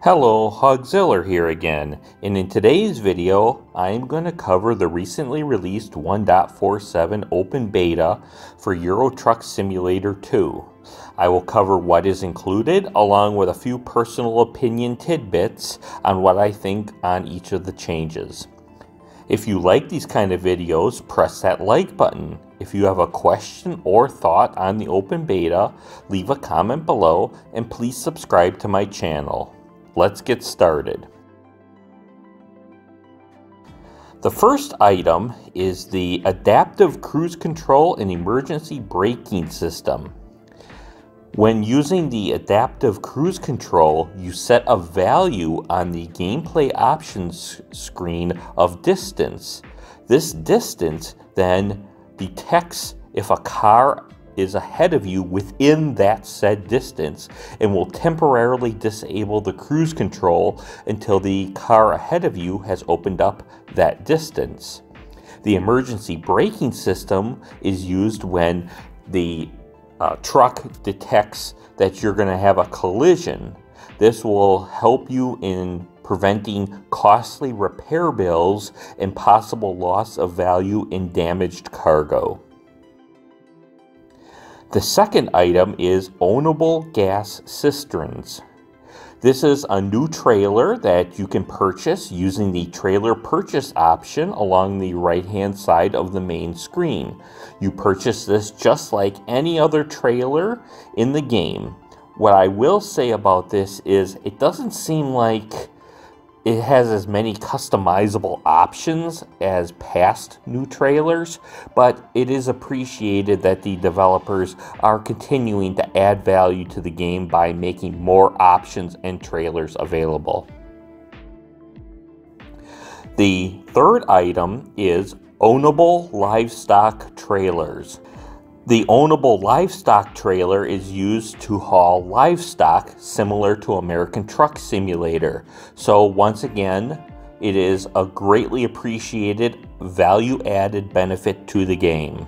Hello, Hogziller here again, and in today's video, I am going to cover the recently released 1.47 open beta for Euro Truck Simulator 2. I will cover what is included, along with a few personal opinion tidbits on what I think on each of the changes. If you like these kind of videos, press that like button. If you have a question or thought on the open beta, leave a comment below, and please subscribe to my channel. Let's get started. The first item is the Adaptive Cruise Control and Emergency Braking System. When using the Adaptive Cruise Control, you set a value on the Gameplay Options screen of distance. This distance then detects if a car is ahead of you within that said distance and will temporarily disable the cruise control until the car ahead of you has opened up that distance. The emergency braking system is used when the uh, truck detects that you're going to have a collision. This will help you in preventing costly repair bills and possible loss of value in damaged cargo. The second item is ownable gas cisterns. This is a new trailer that you can purchase using the trailer purchase option along the right hand side of the main screen. You purchase this just like any other trailer in the game. What I will say about this is it doesn't seem like it has as many customizable options as past new trailers, but it is appreciated that the developers are continuing to add value to the game by making more options and trailers available. The third item is ownable livestock trailers. The ownable livestock trailer is used to haul livestock similar to American Truck Simulator. So once again, it is a greatly appreciated value added benefit to the game.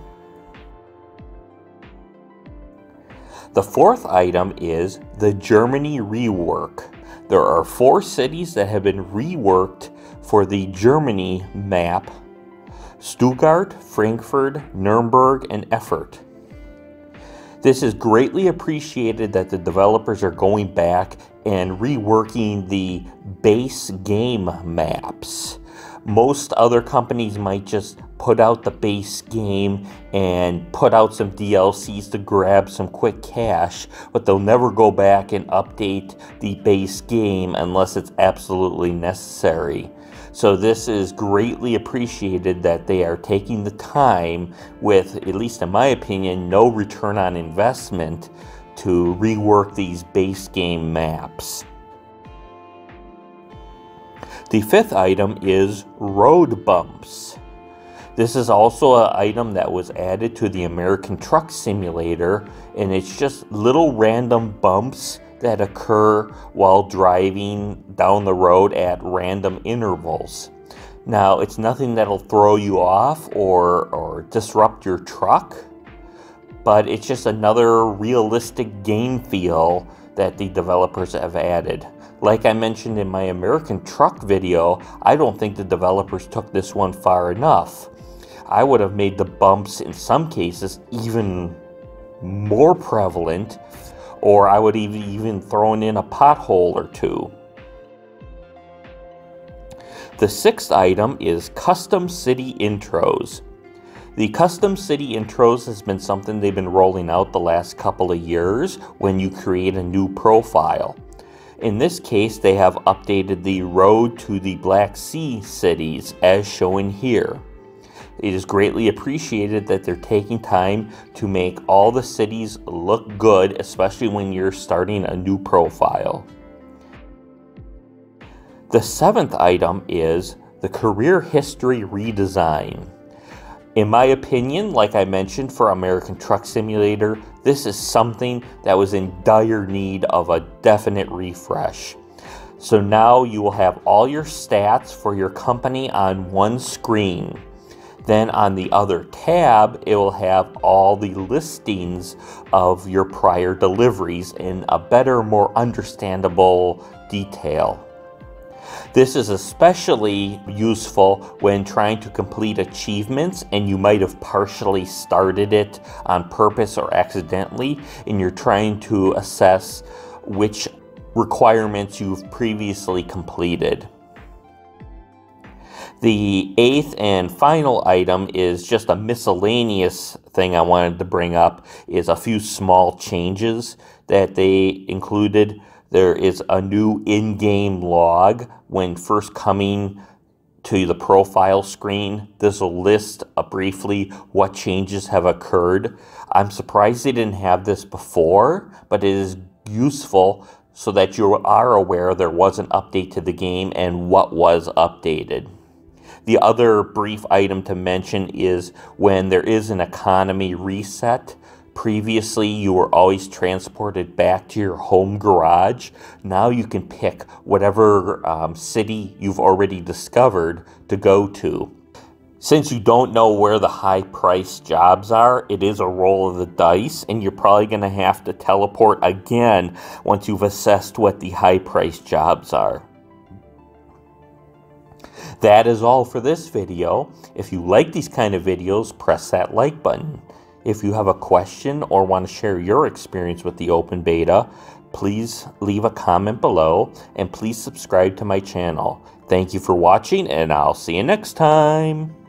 The fourth item is the Germany rework. There are four cities that have been reworked for the Germany map Stuttgart, Frankfurt, Nuremberg, and Erfurt. This is greatly appreciated that the developers are going back and reworking the base game maps. Most other companies might just put out the base game and put out some DLCs to grab some quick cash, but they'll never go back and update the base game unless it's absolutely necessary. So this is greatly appreciated that they are taking the time with, at least in my opinion, no return on investment to rework these base game maps. The fifth item is road bumps. This is also an item that was added to the American Truck Simulator, and it's just little random bumps that occur while driving down the road at random intervals. Now, it's nothing that'll throw you off or, or disrupt your truck, but it's just another realistic game feel that the developers have added. Like I mentioned in my American truck video, I don't think the developers took this one far enough. I would have made the bumps in some cases even more prevalent or I would even, even thrown in a pothole or two. The sixth item is custom city intros. The custom city intros has been something they've been rolling out the last couple of years when you create a new profile. In this case, they have updated the road to the Black Sea cities as shown here. It is greatly appreciated that they're taking time to make all the cities look good, especially when you're starting a new profile. The seventh item is the career history redesign. In my opinion, like I mentioned for American Truck Simulator, this is something that was in dire need of a definite refresh. So now you will have all your stats for your company on one screen. Then on the other tab, it will have all the listings of your prior deliveries in a better, more understandable detail. This is especially useful when trying to complete achievements and you might have partially started it on purpose or accidentally and you're trying to assess which requirements you've previously completed. The eighth and final item is just a miscellaneous thing I wanted to bring up is a few small changes that they included. There is a new in-game log when first coming to the profile screen. This will list uh, briefly what changes have occurred. I'm surprised they didn't have this before, but it is useful so that you are aware there was an update to the game and what was updated. The other brief item to mention is when there is an economy reset. Previously, you were always transported back to your home garage. Now you can pick whatever um, city you've already discovered to go to. Since you don't know where the high price jobs are, it is a roll of the dice, and you're probably going to have to teleport again once you've assessed what the high price jobs are. That is all for this video. If you like these kind of videos, press that like button. If you have a question or want to share your experience with the open beta, please leave a comment below and please subscribe to my channel. Thank you for watching and I'll see you next time.